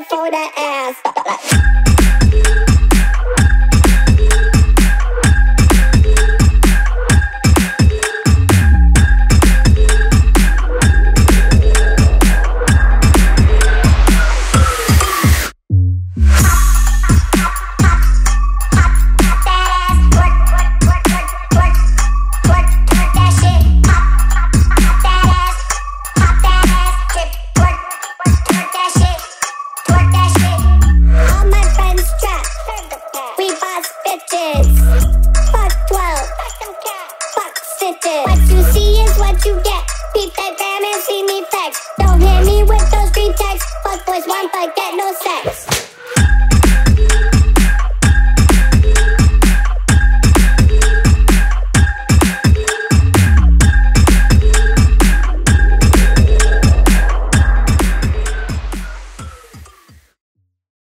for that ass. kids. Fuck 12. Fuck them cats. Fuck. What you see is what you get. Peep that gram and see me flex. Don't hit me with those pretexts. Fuck boys one but get no sex.